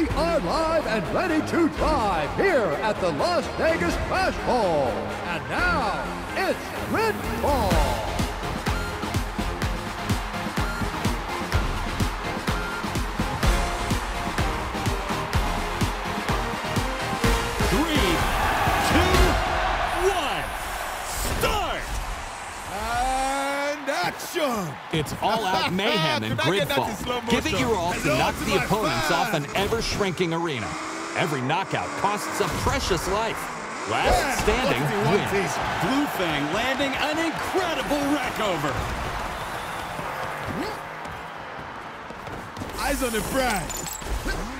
We are live and ready to drive here at the Las Vegas Crash Bowl. And now, it's Red Ball. It's all-out mayhem in Could I get that Gridfall. Give it your all to knock the opponents off an ever-shrinking arena. Every knockout costs a precious life. Last standing look at the one wins. Blue Fang landing an incredible rack over. Eyes on the prize.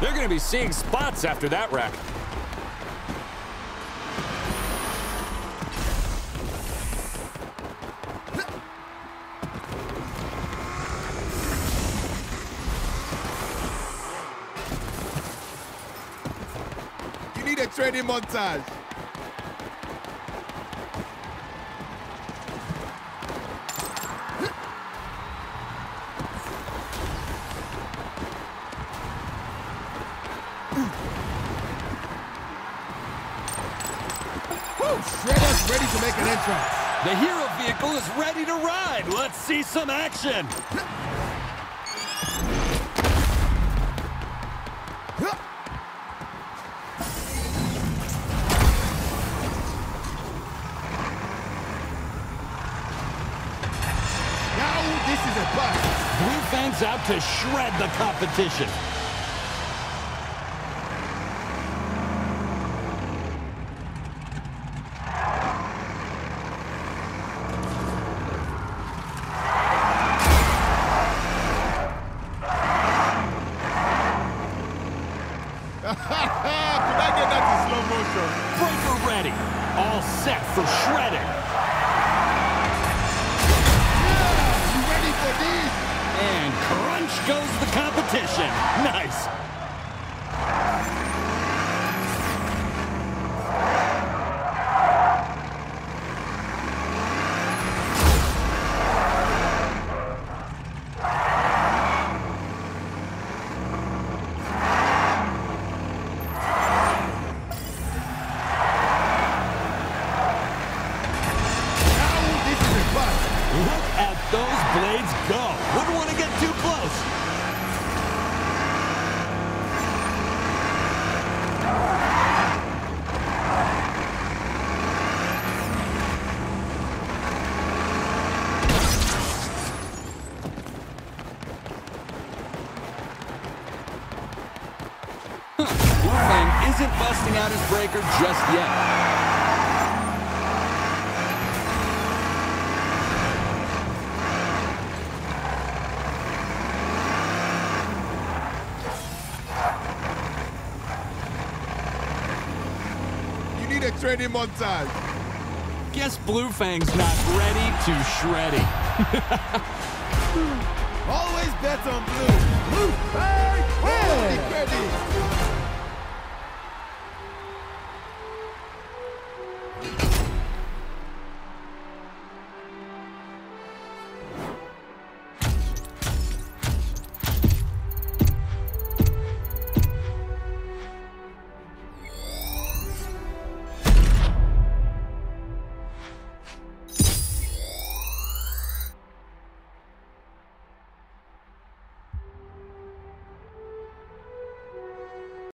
They're going to be seeing spots after that wreck. You need a training montage. Shredder's ready to make an entrance. The hero vehicle is ready to ride. Let's see some action. Now this is a bust. Blue Fang's out to shred the competition. Could I get that in slow motion? Breaker ready. All set for shredding. Yeah, You ready for this? And crunch goes the competition. Nice. Now this is a bust. Look at those blades go. Wouldn't want to get too close. Huh. Blue Fang isn't busting out his breaker just yet. You training montage. Guess Blue Fang's not ready to shreddy. Always bet on blue. Blue Fang All the wins. credit.